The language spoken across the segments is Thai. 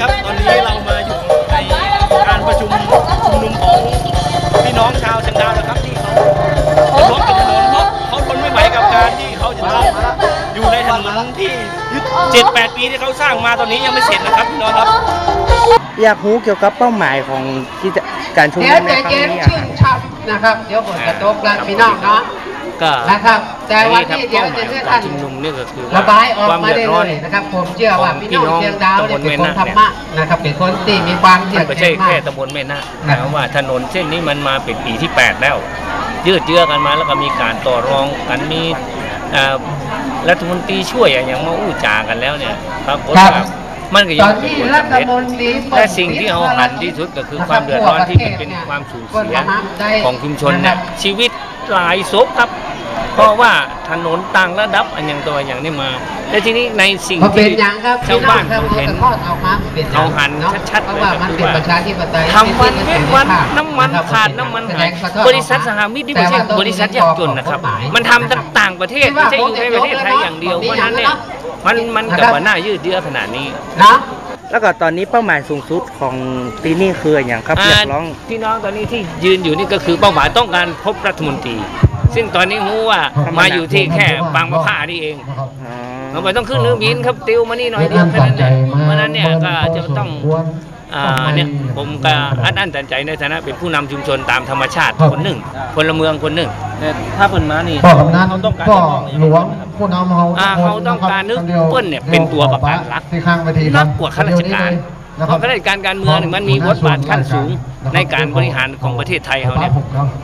ครับ ตอนนี้เรามาอยู่ในการประชุมชุมนุมของพี่น้องชาวเชียงดาวนะครับที่เขาล้องกันถนนเพราะเขาทนไม่ไหวกับการที่เขาจะต้องอยู่ในถนนที่เจ็ดแปดปีที่เขาสร้างมาตอนนี้ยังไม่เสร็จนะครับพี่น้องครับ อยากรู้เกี่ยวกับเป้าหมายของการชุมนุมในครั้งนี้ะครับ นะครับ เดี๋ยวฝนจะตกแล้วพี่น้องเนาะ ก็นะครับ แต่วันนี้เดี๋ยวเป้าหมาจะยของให้กาท่ารนชุมนุมนี่ก็คือระบายออกความมาเดือได้ดร้อนเลยนะครับ ผมเชื่อว่าของพี่พี่น้องน้องเชียงดาวเนี่ยตำบลเป็นคนแม่ธรนะรมะนะครับเป็นคนที่มีความเยืมัอนดไม่เย็ใช่นมาแค่กตำบลแม่นะแต่ว่าถนนเส้นนี้มันมาเป็นปีที่ 8 แล้ว ยืดเยื้อกันมาแล้วก็มีการต่อรองกันมีเอ่อรัฐมนตรีช่วยอะอย่างมาอู้จากันแล้วเนี่ยปรากฏครัว่าบมันก็ตยัองนเป็นที่ผลรัสำฐเร็จมนตรีและสิ่งที่เอาหันที่สุดก็คือความเดือดร้อนที่มันเป็นความสูญเสียของชุมชนเนี่ยชีวิตหลายศพครับ เพราะว่าถนนต่างระดับอันอย่างตัวอย่างนี้มาและทีนี้ในสิ่งเขาเป็ที่นอย่างครับชาวบ้านพี่เขาองเห็นทอดเอามาเป็นอย่งเอาหันเนาะชัดๆเพราะว่ามันเลยเป็นก็คือว่าประชาธิปไตยทำวันเว้นวันน้ำมันครับขาดน้ำมันหายแสดงขอโทษบริษัทสหมิตรนี่ไม่ใช่แต่ว่าต้องบริษัทยากจนนะครับมีข้อกฎหมายมันทำต่างประเทศที่ไม่ว่าใช่อยู่ในประเทศไทยอย่างเดียวผมเพจะราะฉะนั้นเนี่ยยกเลยเนอะมันมันนะคกัรับบว่าน่ายืดเยื้อขนาดนี้เนาะแล้วก็ตอนนี้เป้าหมายสูงสุดของที่นี่คืออย่างครับอยากร้องพี่น้องตอนนี้ที่ยืนอยู่นี่ก็คือเป้าหมายต้องการพบรัฐมนตรี ซึ่งตอนนี้รู้ว่ามาอยู่ที่แค่บางมะพร้าวนี่เองอ๋อเราไปต้องขึ้นเรือบินครับติวมานี่หน่อยเดียวแค่นั้นเองเพราะฉะนั้นเนี่ยก็จะต้องอ่าเนี่ยผมก็อัดอั้นตันใจในฐานะเป็นผู้นำชุมชนตามธรรมชาติคนหนึ่งพลเมืองคนหนึ่งแต่ถ้าเปิ่นมานี่พ่อกำนันเขาต้องการก็จะมองอย่างหลไรวงผู้นำเขาอ่าเขาต้องการนึกเปิ้ลเนี่ยเป็นตัวประกันรักที่ข้างเวทีนักกว่าข้าราชการ เพราะข้าราชการการเมืองเนี่ยมันมีบทบาทขั้นสูงในการบริหารของประเทศไทยเขาเนี่ย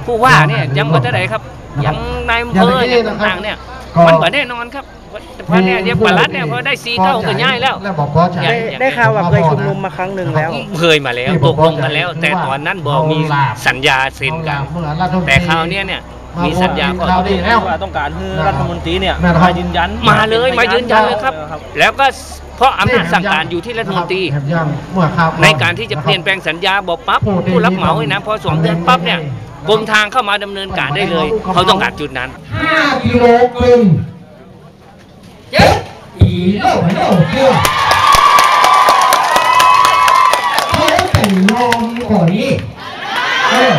ผู้ว่าเนี่ยยังบ่ได้ครับยังนายอำเภออย่างต่างๆเนี่ยมันบ่แน่นอนครับเพราะเนี่ยเดี๋ยวปลัดเนี่ยพอได้ซีเท่าก็ย้ายแล้วแล้วบอกพอใจได้ได้ข่าวว่าเคยชุมนุมมาครั้งหนึ่งแล้วเคยมาแล้วตกลงกันแล้ว แต่ตอนนั้นบอกมีสัญญาเซ็นกันแต่คราวเนี้ยเนี่ยมีสัญญาข้อตกลงแล้วว่าต้องการให้รัฐมนตรีเนี่ยแม่นครับมายืนยันมาเลยมายืนยันเลยครับ แล้วก็เพ ราะอำนาจสั่งการอยู่ที่รัฐมนตรี ในการที่จะเปลี่ยนแปลงสัญญาบอกปั๊บผู้รับเหมาเนี่ยนะพอสองเดือนปั๊บเนี่ยกรมทางเข้ามาดำเนินการได้เลย เขาต้องการจุดนั้นห้ากิโลกรัมเจ็ดอีโลโลเกือเขาเป็นรองก่อนนี้เออ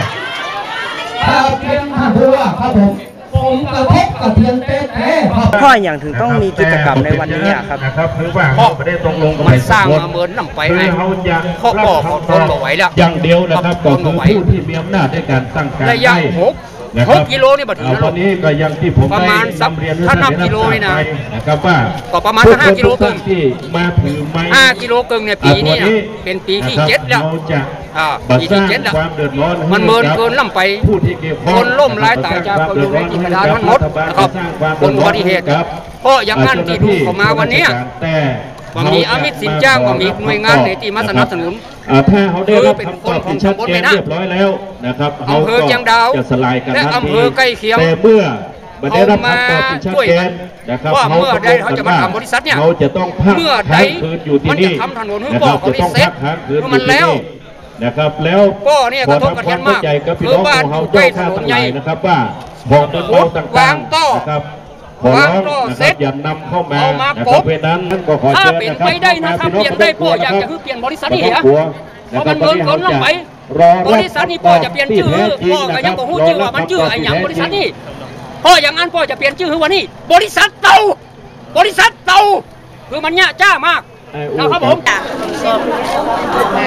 ถ้าเป็นท่านผู้ว่าครับผมผมกระทบ กระเทือนเต้แท้ครับพ่ออย่างถึงต้องมีกิจกรรมในวันนี้อะครับนะครับหรือว่าเขาไม่ได้ตกลงกับมันสร้างมาเหมือนน้ำไปคือไงเขาจะเขาบอกเขาทนบ่ไหวแล้วอย่างเดียวนะครับทก็นบ่คือไหวผู้ที่มีอำนาจในการตั้งการระยะให้หก นะคหรับกกิโลนี่บัดนี้อ่าแล้ววันนี้ก็อยังที่ผมประมาณได้สักนำเรียนถ้านับกิโลนี่นะไปนะครับว่าก็ประมาณทุห้ากิโลทุครึ่งท่านที่มาถือไม้ ห้ากิโลครึ่งเนี่ยปีนี้อ่าตัวเป็นปีที่นะครับเจ็ดแล้วเราจะอ่าบัดปีสที่ร้างเจ็ดแล้วความเดือดร้อนให้มันเมินกับเกินล่ำไปผู้ที่เกี่ยวข้องคนล่มหลายตายจากคนอยู่ในกิจการทั้งหมดนะครับคนอุบัติเหตุเพราะอย่างนั้นที่ดูเข้ามาวันเนี้ย แต่ว่ามีอามิตสินจ้างว่ามีหน่วยงานไหนที่มาสนับสนุนอ่าถ้าเขาได้รับคือเป็นคำตอบคนของที่ชัดตำบลเจแม่นนะเรียบร้อยแล้วนะครับอำเภอเชียงดาวจะสลายกันและทันทีอำเภอใกล้เคียงแต่เมื่อบัได้รับคำตอบที่ชัดเอามาช่วยเจกันนนะครับว่าเมื่อใดเขาจะมาทำบริษัทเนี่ยเขาจะต้องพักเมื่อใดค้างคืนอยู่ที่มันจะนี่ทำถนนให้นะพ่คอรับเขาจะต้องได้เสร็พัจกค้างคืนเพราะมันแล้วนะครับแล้วก็เนี่ยกระทบกระเทือนมากขอทำควเข้ใจกับพี่คือน้องบ้านของเขาอยู่ใกล้เจ้าถนท่านใหญ่ทั้งหลายนะครับว่าบอกเดินเบาต่างวางๆโต๊ะนะครับ ขอร้องวางโต๊ะนะเสคร็รัจบอย่านำเข้ามาเอามานะกครับบเพราะฉะนั้นท่านก็ขอถ้าเชิญเป็นนะครับไปได้นะถ้าพี่เปลี่ยนได้พ่ออยากคจะรับคือเปลี่ยนบริษัทไม่นี่ต้ฮะองกลัวเพราะมันเกินคนลงไปรอบริษัทนี่พ่อจะเปลี่ยนชื่อพ่อก็ยังบอกหูชื่อว่ามันชื่อไอ้หยังบริษัทนี่พ่ออย่างนั้นพ่อจะเปลี่ยนชื่อว่านี่บริษัทเตาบริษัทเตาคือมันเนี่ยจ้ามากนะครับผม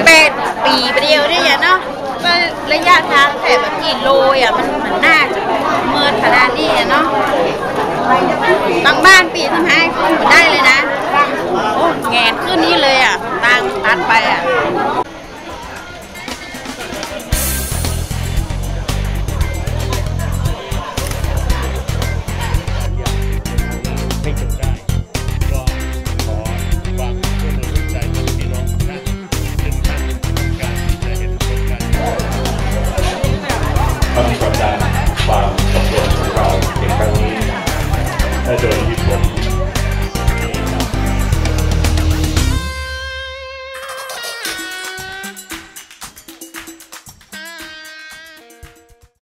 แปดปีไปเดียวได้ยังเนาะก็ระยะทางแค่แบบกี่โลอะมันมันน่าจะเมินขนาดนี้อะเนาะบางบ้านปีทำให้ขึ้นได้เลยนะ โอ้แงนขึ้นนี่เลยอะตังตัดไปอะ กดดั